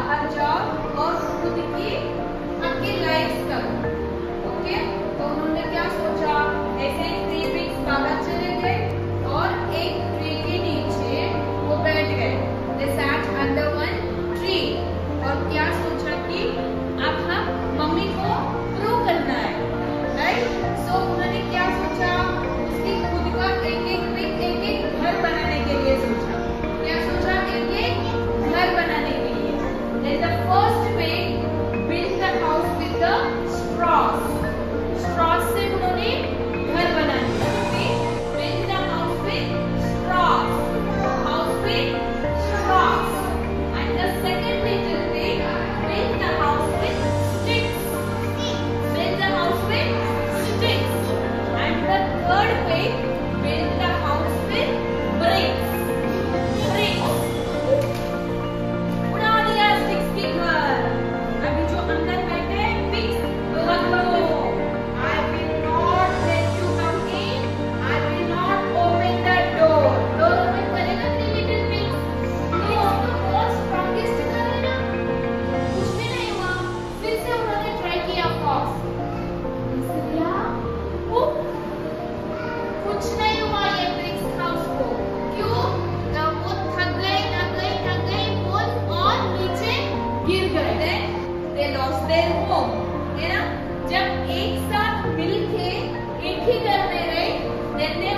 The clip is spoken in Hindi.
बाहर जाओ और खुद की लाइफ करो। ओके तो उन्होंने क्या सोचा? ऐसे ही थ्री वीक्स बाहर चले गए और एक देयर होम है ना? जब एक साथ मिलके एक ही घर में रहे देन दे